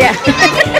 yeah.